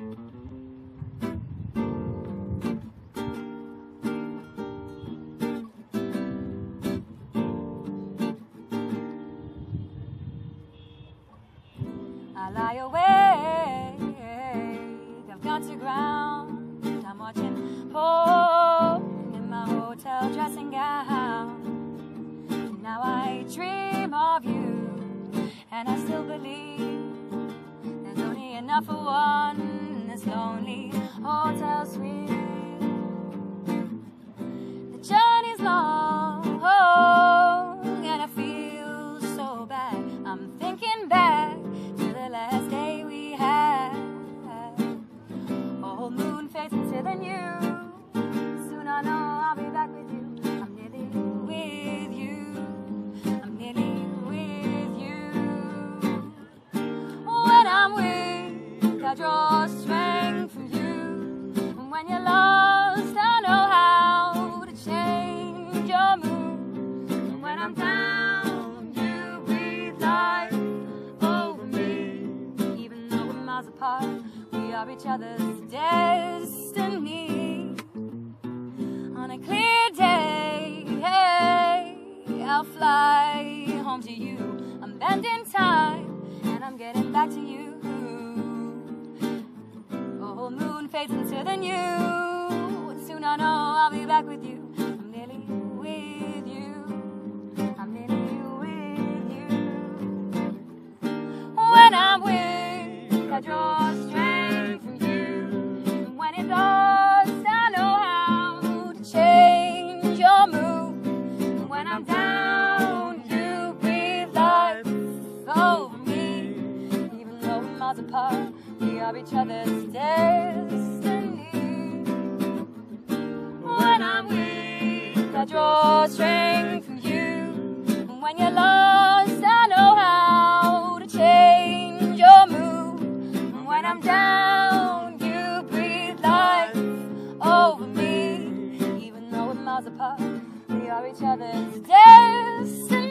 I lie awake, I've got to ground. I'm watching porn in my hotel dressing gown. Now I dream of you, and I still believe there's only enough for one Fades into the new. Soon I know I'll be back with you. I'm nearly with you. I'm nearly with you. When I'm weak, I draw strength from you. And when you're lost, I know how to change your mood. And when I'm down, apart, we are each other's destiny. On a clear day, I'll fly home to you. I'm bending time, and I'm getting back to you. Old moon fades into the new. And soon I know I'll be back with you. I'm nearly with you. I'm nearly with you. When I'm weak, I draw strength miles apart. We are each other's destiny. When I'm weak, I draw strength from you. And when you're lost, I know how to change your mood. And when I'm down, you breathe life over me. Even though we're miles apart, we are each other's destiny.